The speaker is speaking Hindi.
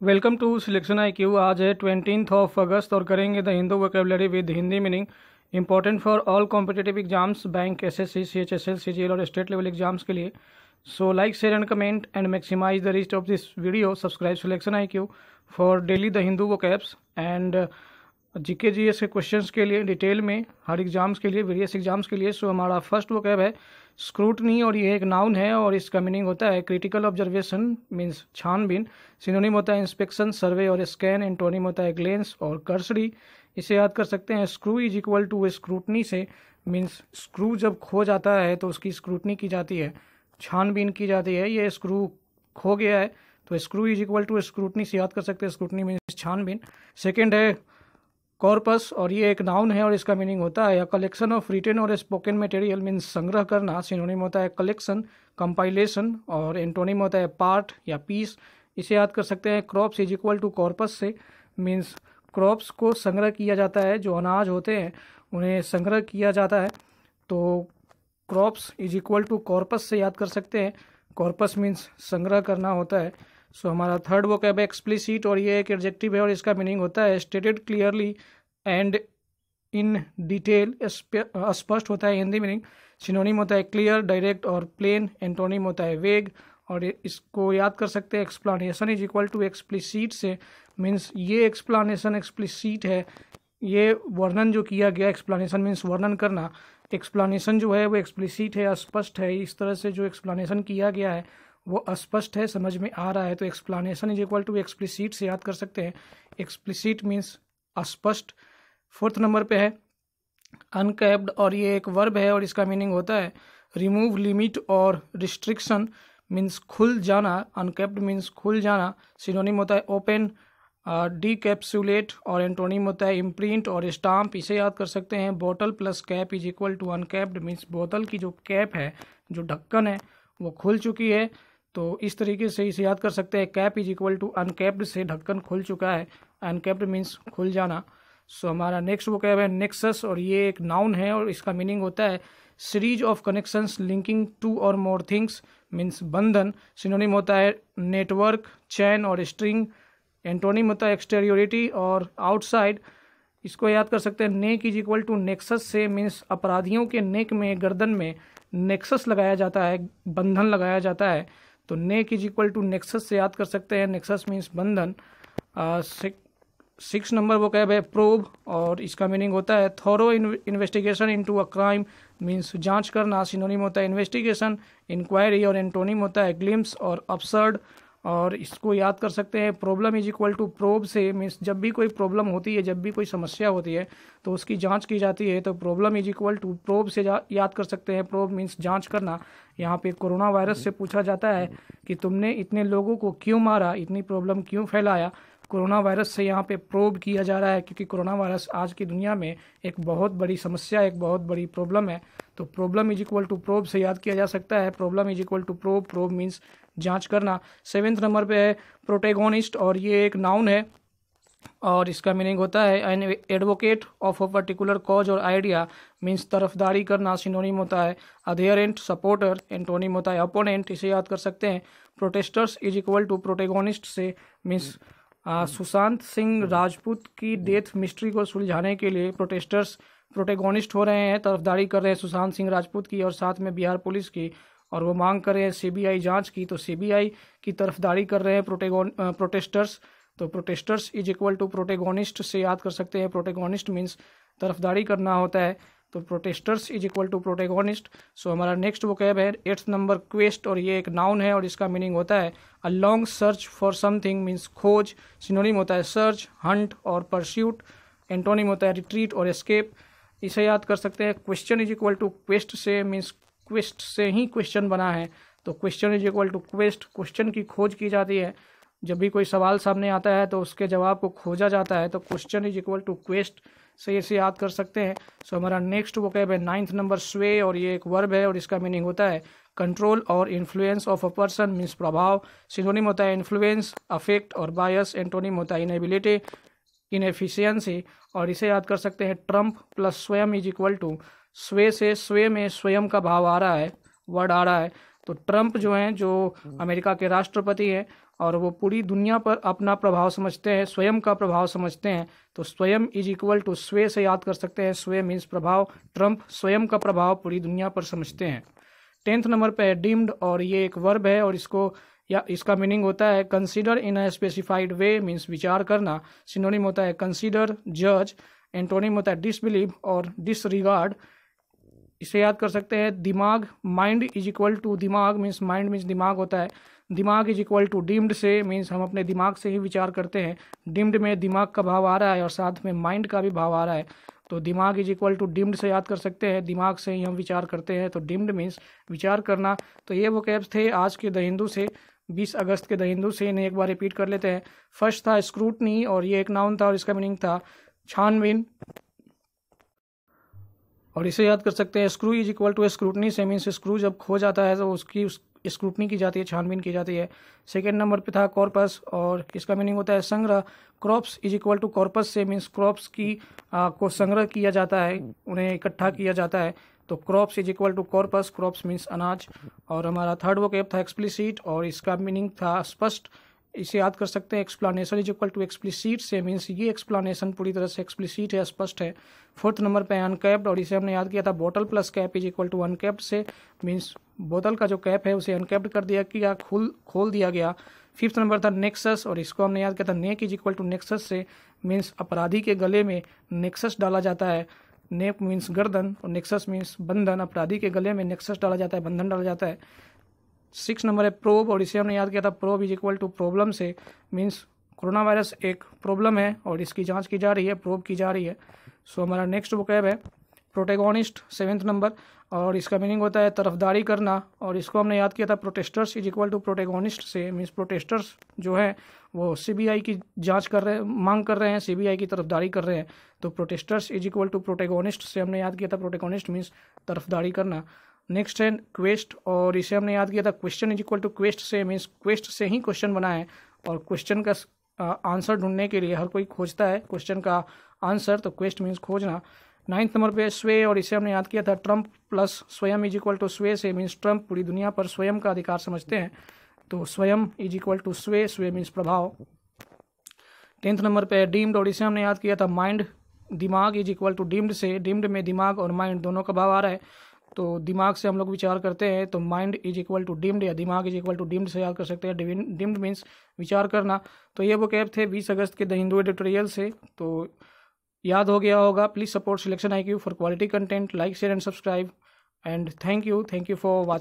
Welcome to selection I Q आज है ट्वेंटी ऑफ़ अगस्त और करेंगे the Hindu vocabulary with Hindi meaning important for all competitive exams bank S S C C H S L C G L और स्टेट लेवल एग्ज़ाम्स के लिए। So like share and comment and maximize the reach of this video subscribe selection I Q for daily the Hindu vocabs and G K G S के क्वेश्चन के लिए डिटेल में, हर एग्ज़ाम्स के लिए वेरियस एग्ज़ाम्स के लिए। सो हमारा फ़र्स्ट वोकैब है स्क्रूटनी और ये एक नाउन है और इसका मीनिंग होता है क्रिटिकल ऑब्जर्वेशन मीन्स छानबीन। सिनोनिम होता है इंस्पेक्शन सर्वे और स्कैन एंटोनिम होता है ग्लेंस और कर्सरी इसे याद कर सकते हैं screw is equal to scrutiny से मीन्स स्क्रू जब खो जाता है तो उसकी स्क्रूटनी की जाती है, छानबीन की जाती है। ये स्क्रू खो गया है तो screw is equal to scrutiny से याद कर सकते हैं। स्क्रूटनी मीन्स छानबीन। सेकेंड है कॉर्पस और ये एक नाउन है और इसका मीनिंग होता है कलेक्शन ऑफ़ रिटेन और स्पोकन मटेरियल मीन्स संग्रह करना सिनोनिम होता है कलेक्शन कंपाइलेशन और एंटोनिम होता है पार्ट या पीस इसे याद कर सकते हैं crops is equal to corpus से मीन्स क्रॉप्स को संग्रह किया जाता है जो अनाज होते हैं उन्हें संग्रह किया जाता है। तो crops is equal to corpus से याद कर सकते हैं कॉर्पस मीन्स संग्रह करना होता है। सो so, हमारा थर्ड वो कैब एक्सप्लिसिट और ये एक एडजेक्टिव है और इसका मीनिंग होता है stated clearly and in detail स्पष्ट होता है हिंदी मीनिंग सिनोनिम होता है क्लियर डायरेक्ट और प्लेन एंटोनिम होता है वेग और इसको याद कर सकते हैं explanation is equal to explicit से मीन्स ये एक्सप्लानेशन एक्सप्लिसिट है, ये वर्णन जो किया गया एक्सप्लानेशन मीन्स वर्णन करना एक्सप्लानेशन जो है वो एक्सप्लिसिट है स्पष्ट है, इस तरह से जो एक्सप्लानेशन किया गया है, वो अस्पष्ट है, समझ में आ रहा है तो explanation is equal to explicit से याद कर सकते हैं एक्सप्लिसिट मीन्स अस्पष्ट फोर्थ नंबर पे है। अनकैप्ड और ये एक वर्ब है और इसका मीनिंग होता है रिमूव, लिमिट और रिस्ट्रिक्शन मीन्स खुल जाना। अनकैप्ड मीन्स खुल जाना। सिनोनिम होता है ओपन डी कैप्सुलेट और एंटोनिम होता है इम्प्रिंट और स्टाम्प। इसे याद कर सकते हैं। बोतल plus cap is equal to uncapped means बोतल की जो कैप है, जो ढक्कन है, वो खुल चुकी है। तो इस तरीके से इसे याद कर सकते हैं। Cap is equal to uncapped से ढक्कन खुल चुका है। अनकैप्ड मीन्स खुल जाना। सो so, हमारा नेक्स्ट बुक है नेक्सस और ये एक नाउन है और इसका मीनिंग होता है series of connections linking two और मोर थिंग्स मीन्स बंधन। सिनोनिम होता है नेटवर्क चैन और स्ट्रिंग एंटोनिम होता है एक्सटेरियोरिटी और आउटसाइड इसको याद कर सकते हैं neck is equal to nexus से मीन्स अपराधियों के नेक में गर्दन में नेक्सस लगाया जाता है बंधन लगाया जाता है। तो neck is equal to nexus से याद कर सकते हैं नेक्सस मीन्स बंधन। सिक्स नंबर वो कैब है प्रोब, और इसका मीनिंग होता है thorough investigation into a crime, means जाँच करना सिनोनिम होता है इन्वेस्टिगेशन इंक्वायरी और एंटोनिम होता है ग्लिम्स और अपसर्ड और इसको याद कर सकते हैं problem is equal to probe से, मीन्स जब भी कोई प्रॉब्लम होती है, जब भी कोई समस्या होती है तो उसकी जाँच की जाती है तो problem is equal to probe से याद कर सकते हैं प्रोब मीन्स जाँच करना। यहाँ पे कोरोना वायरस से पूछा जाता है कि तुमने इतने लोगों को क्यों मारा, इतनी प्रॉब्लम क्यों फैलाया? कोरोना वायरस से यहाँ पे प्रोब किया जा रहा है, क्योंकि कोरोना वायरस आज की दुनिया में एक बहुत बड़ी समस्या, एक बहुत बड़ी प्रॉब्लम है। तो problem is equal to probe से याद किया जा सकता है। Problem is equal to probe probe means जाँच करना। सेवेंथ नंबर पे है प्रोटेगोनिस्ट और ये एक नाउन है और इसका मीनिंग होता है an advocate of a particular cause और आइडिया मीन्स तरफदारी करना सिनोनिम होता है। अधेयरेंट सपोर्टर एंटोनिम होता है। अपोनेंट इसे याद कर सकते हैं। Protesters is equal to protagonist से मीन्स सुशांत सिंह राजपूत की डेथ मिस्ट्री को सुलझाने के लिए प्रोटेस्टर्स प्रोटेगोनिस्ट हो रहे हैं तरफदारी कर रहे हैं सुशांत सिंह राजपूत की और साथ में बिहार पुलिस की और वो मांग कर रहे हैं सीबीआई जाँच की। तो सीबीआई की तरफदारी कर रहे हैं प्रोटेगोन प्रोटेस्टर्स। तो protesters is equal to protagonist से याद कर सकते हैं। प्रोटेगोनिस्ट मीन्स तरफदारी करना होता है। तो protesters is equal to protagonist so हमारा नेक्स्ट वो कैब है एट्थ नंबर क्वेस्ट और ये एक नाउन है, और इसका मीनिंग होता है a long search for something means खोज। सिनोनिम होता है सर्च हंट और परस्यूट एंटोनिम होता है रिट्रीट और एस्केप इसे याद कर सकते हैं question is equal to quest से मीन्स क्वेस्ट से ही क्वेश्चन बना है। तो question is equal to quest question की खोज की जाती है। जब भी कोई सवाल सामने आता है तो उसके जवाब को खोजा जाता है। तो question is equal to quest से इसे याद कर सकते हैं। सो हमारा नेक्स्ट वो कैब है नाइन्थ नंबर स्वे और ये एक वर्ब है और इसका मीनिंग होता है कंट्रोल और influence of a person means प्रभाव। सिनोनिम होता है इन्फ्लुएंस अफेक्ट और बायस एंटोनिम होता है इनेबिलिटी इनएफिशियंसी और इसे याद कर सकते हैं ट्रंप प्लस स्वयं इज़ इक्वल टू स्वे से स्वे में स्वयं का भाव आ रहा है वर्ड आ रहा है। तो ट्रंप जो हैं, जो अमेरिका के राष्ट्रपति हैं, और वो पूरी दुनिया पर अपना प्रभाव समझते हैं, स्वयं का प्रभाव समझते हैं तो स्वयं इज़ इक्वल टू स्वे से याद कर सकते हैं। स्वे मीन्स प्रभाव, ट्रंप स्वयं का प्रभाव पूरी दुनिया पर समझते हैं। टेंथ नंबर पे है डीम्ड और ये एक वर्ब है, और इसको, या इसका मीनिंग होता है consider in a specified way means विचार करना। सिनोनिम होता है कंसीडर जज एंटोनिम होता है डिसबिलीव और डिसरिगार्ड इसे याद कर सकते हैं, दिमाग माइंड इज़ इक्वल टू दिमाग मीन्स माइंड मीन्स दिमाग होता है। दिमाग इज़ इक्वल टू डिम्ड से मीन्स हम अपने दिमाग से ही विचार करते हैं। डिम्ड में दिमाग का भाव आ रहा है और साथ में माइंड का भी भाव आ रहा है। तो दिमाग इज़ इक्वल टू डिम्ड से याद कर सकते हैं, दिमाग से ही हम विचार करते हैं। तो डिम्ड मीन्स विचार करना। तो ये वो कैब्स थे आज के द हिंदू से। 20 अगस्त के द हिंदू से इन्हें एक बार रिपीट कर लेते हैं। फ़र्स्ट था स्क्रूटनी और ये एक नाउन था और इसका मीनिंग था छानबीन। और इसे याद कर सकते हैं screw is equal to scrutiny से मीन्स स्क्रू जब खो जाता है तो उसकी उस स्क्रूटनी की जाती है छानबीन की जाती है। सेकेंड नंबर पे था कॉर्पस और इसका मीनिंग होता है? संग्रह। Crops is equal to corpus से मीन्स क्रॉप्स की आ, को संग्रह किया जाता है उन्हें इकट्ठा किया जाता है। तो crops is equal to corpus crops means अनाज। और हमारा थर्ड वो कैप था एक्सप्लिसिट और इसका मीनिंग था स्पष्ट। इसे याद कर सकते हैं explanation is equal to explicit से मीन्स ये एक्सप्लानेशन पूरी तरह से एक्सप्लिसिट है, स्पष्ट है। फोर्थ नंबर पे अनकैप्ड और इसे हमने याद किया था बोतल plus cap is equal to uncapped से मीन्स बोतल का जो कैप है, उसे अनकैप्ड कर दिया किया खोल खोल दिया गया। फिफ्थ नंबर था नेक्सस और इसको हमने याद किया था neck is equal to nexus से मीन्स अपराधी के गले में नेक्सस डाला जाता है। नेक मीन्स गर्दन, और नेक्सस मीन्स बंधन, अपराधी के गले में नेक्सस डाला जाता है, बंधन डाला जाता है। सिक्स नंबर है प्रोब और इसे हमने याद किया था prob is equal to problem से मीन्स कोरोना वायरस एक प्रॉब्लम है और इसकी जाँच की जा रही है प्रोब की जा रही है। सो so, हमारा नेक्स्ट कैब है प्रोटेगोनिस्ट सेवेंथ नंबर और इसका मीनिंग होता है तरफदारी करना और इसको हमने याद किया था protesters is equal to protagonist से मीन्स प्रोटेस्टर्स जो है वो सीबीआई की जाँच कर रहे मांग कर रहे हैं सीबीआई की तरफदारी कर रहे हैं। तो protesters is equal to protagonist से हमने याद किया था प्रोटेगोनिस्ट मीन्स तरफदारी करना। नेक्स्ट है क्वेस्ट और इसे हमने याद किया था question is equal to quest से मीन्स क्वेस्ट से ही क्वेश्चन बना है। और क्वेश्चन का आंसर ढूँढने के लिए हर कोई खोजता है क्वेश्चन का आंसर तो क्वेस्ट मीन्स खोजना। नाइन्थ नंबर पे स्वे और इसे हमने याद किया था ट्रंप प्लस स्वयं इज़ इक्वल टू स्वे से मीन्स ट्रंप पूरी दुनिया पर स्वयं का अधिकार समझते हैं। तो स्वयं इज़ इक्वल टू स्वे स्वे मीन्स प्रभाव। टेंथ नंबर पे डीम्ड और इसे हमने याद किया था माइंड दिमाग इज़ इक्वल टू डीम्ड से डीम्ड में दिमाग और माइंड दोनों का भाव आ रहा है। तो दिमाग से हम लोग विचार करते हैं तो mind is equal to deemed या दिमाग इज़ इक्वल टू डिम्ड से याद कर सकते हैं डिम्ड मीन्स विचार करना। तो ये वो कैब थे बीस अगस्त के द हिंदू एडिटोरियल से। तो याद हो गया होगा please support selection I Q for quality content like share and subscribe and thank you thank you for watching